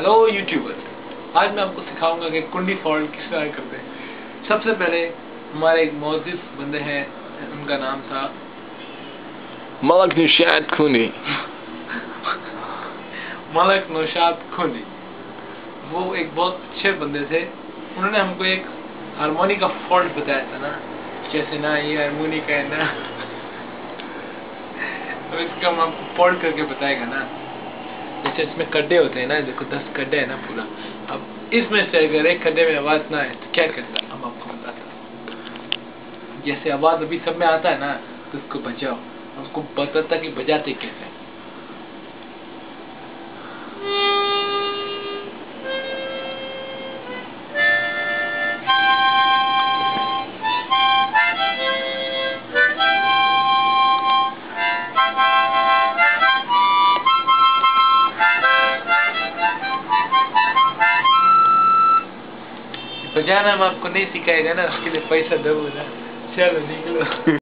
Hello YouTuber आज मैं आपको सिखाऊँगा कि कुंडी फॉल्ट किस तरह करते हैं। सबसे पहले हमारे एक मोजिज बंदे हैं उनका नाम था मलक निशात खूनी। मलक नौशाद खूनी। वो एक बहुत अच्छे बंदे थे। उन्होंने हमको एक हारमोनी का फॉल्ट बताया था ना जैसे ना ये हारमोनी का है ना। तो इसका हम आपको फॉल्ट करके बताएगा ना। जैसे इसमें कड्डे होते हैं ना, देखो दस खड्डे है ना पूरा। अब इसमें से अगर एक कड्डे में आवाज़ ना आए तो क्या करता हम आपको बताता जैसे आवाज़ अभी सब में आता है ना तो उसको बजाओ। उसको बताता कि बजाते कैसे बजाना हम आपको नहीं सिखाएगा ना उसके लिए पैसा दो ना चलो निकलो